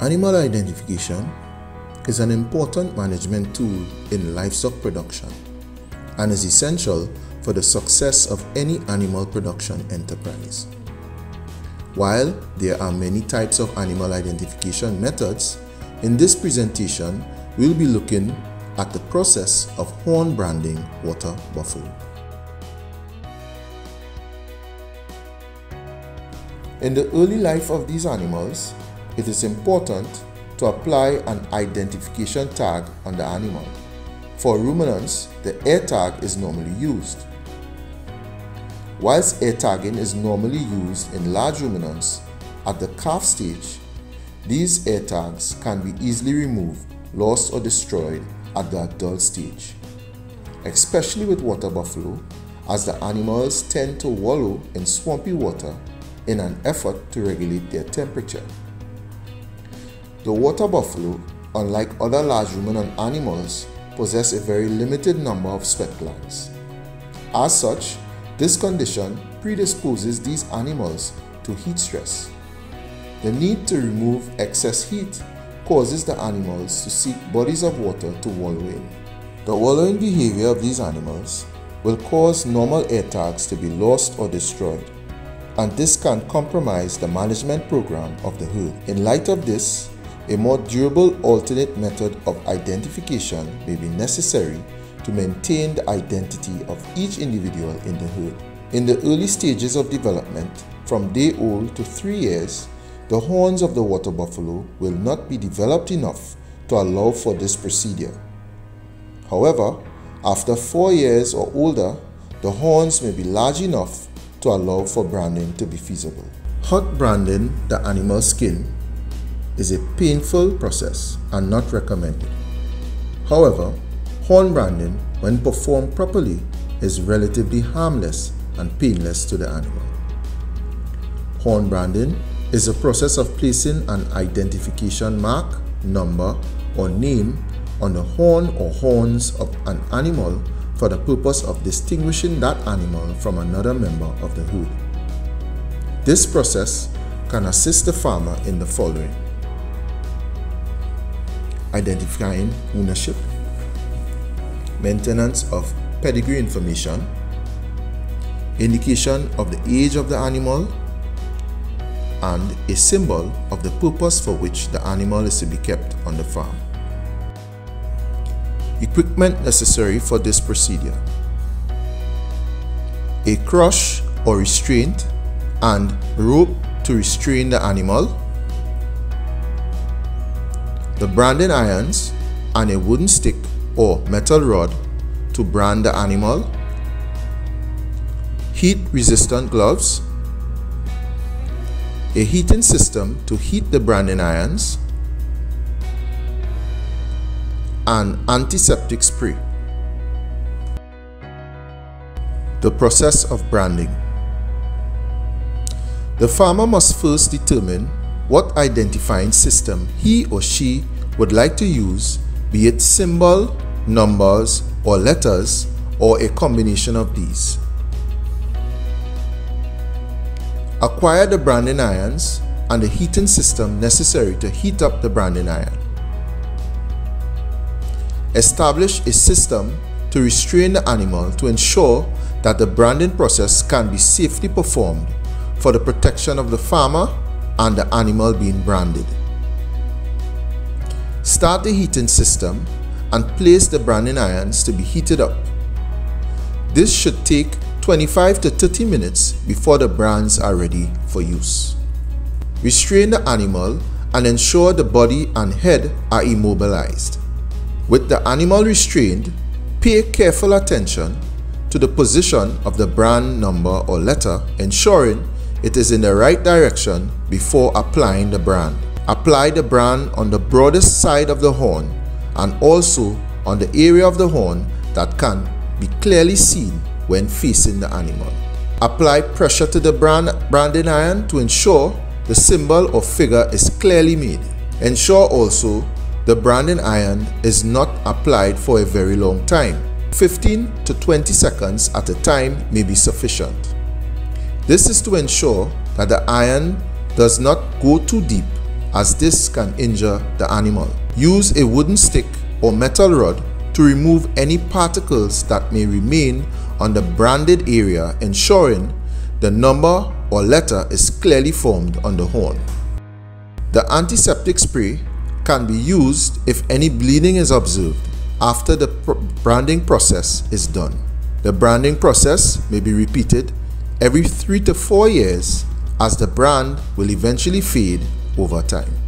Animal identification is an important management tool in livestock production and is essential for the success of any animal production enterprise. While there are many types of animal identification methods, in this presentation we'll be looking at the process of horn branding water buffalo. In the early life of these animals, it is important to apply an identification tag on the animal. For ruminants, the ear tag is normally used. Whilst ear tagging is normally used in large ruminants, at the calf stage, these ear tags can be easily removed, lost or destroyed at the adult stage. Especially with water buffalo, as the animals tend to wallow in swampy water in an effort to regulate their temperature. The water buffalo, unlike other large ruminant animals, possess a very limited number of sweat glands. As such, this condition predisposes these animals to heat stress. The need to remove excess heat causes the animals to seek bodies of water to wallow in. The wallowing behavior of these animals will cause normal ear tags to be lost or destroyed, and this can compromise the management program of the herd. In light of this, a more durable alternate method of identification may be necessary to maintain the identity of each individual in the herd. In the early stages of development, from day old to 3 years, the horns of the water buffalo will not be developed enough to allow for this procedure. However, after 4 years or older, the horns may be large enough to allow for branding to be feasible. Hot branding the animal skin is a painful process and not recommended. However, horn branding, when performed properly, is relatively harmless and painless to the animal. Horn branding is a process of placing an identification mark, number, or name on the horn or horns of an animal for the purpose of distinguishing that animal from another member of the herd. This process can assist the farmer in the following identifying ownership, maintenance of pedigree information, indication of the age of the animal, and a symbol of the purpose for which the animal is to be kept on the farm. Equipment necessary for this procedure a crush or restraint and rope to restrain the animal the branding irons and a wooden stick or metal rod to brand the animal, heat resistant gloves, a heating system to heat the branding irons, and antiseptic spray. The process of branding. The farmer must first determine what identifying system he or she would like to use, be it symbol, numbers, or letters, or a combination of these. Acquire the branding irons and the heating system necessary to heat up the branding iron. Establish a system to restrain the animal to ensure that the branding process can be safely performed for the protection of the farmer and the animal being branded. Start the heating system and place the branding irons to be heated up. This should take 25 to 30 minutes before the brands are ready for use. Restrain the animal and ensure the body and head are immobilized. With the animal restrained, pay careful attention to the position of the brand number or letter, ensuring it is in the right direction before applying the brand. Apply the brand on the broadest side of the horn and also on the area of the horn that can be clearly seen when facing the animal. Apply pressure to the brand branding iron to ensure the symbol or figure is clearly made. Ensure also the branding iron is not applied for a very long time. 15 to 20 seconds at a time may be sufficient. This is to ensure that the iron does not go too deep as this can injure the animal. Use a wooden stick or metal rod to remove any particles that may remain on the branded area ensuring the number or letter is clearly formed on the horn. The antiseptic spray can be used if any bleeding is observed after the branding process is done. The branding process may be repeated every 3 to 4 years as the brand will eventually fade over time.